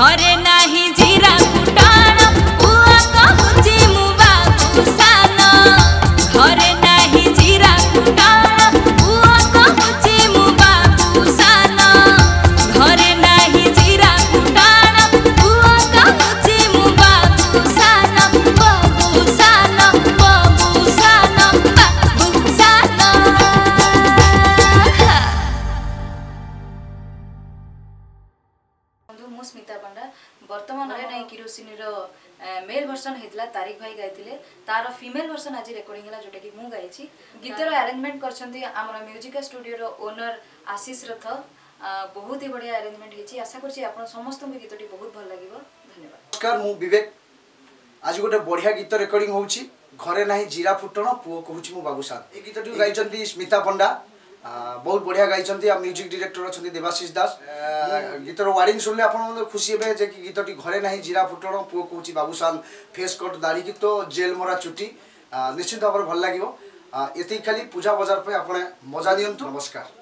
हरे গানটা বর্তমানে কিরোসিনীর mail version হয়েছিল তারিক ভাই গাইলে তার ফিমেল ভর্সন আজ রেকর্ডিং হল যেটা কি মু গাইছি গীতর আরেঞ্জমেন্ট করছেন আমার মিউজিকা স্টুডিওর ওনর আশিষ রথ বহুত হি বড়িয়া আরেঞ্জমেন্ট হয়েছি আশা করছি আপনার সমস্ত গীতটি বহুত ভাল লাগিব ধন্যবাদ নমস্কার মু বিবেক আজ গোটে বড়িয়া গীত রেকর্ডিং হচ্ছে ঘরে না জিরা ফুটন পুয় কুচি মু বাবুসাদ এই গীতটি গাইছেন স্মিতা পণ্ডা ବହୁତ ବଢ଼ିଆ ଗାଇଛନ୍ତି ଆଉ ମ୍ୟୁଜିକ୍ ଡିରେକ୍ଟର ଅଛନ୍ତି ଦେବାଶିଷ ଦାସ ଗୀତର ୱାର୍ଡିଂ ଶୁଣିଲେ ଆପଣମାନେ ଖୁସି ହେବେ ଯେ କି ଗୀତଟି ଘରେ ନାହିଁ ଜିରା ଫୁଟଣ ପୁଅ କହୁଛି ବାବୁସାନ ଫେସ୍ କଟ୍ ଦାଢ଼ି ଗୀତ ଜେଲ୍ ମରା ଚୁଟି ନିଶ୍ଚିତ ଭାବରେ ଭଲ ଲାଗିବ ଏତିକି ଖାଲି ପୂଜା ବଜାର ପାଇଁ ଆପଣ ମଜା ନିଅନ୍ତୁ ନମସ୍କାର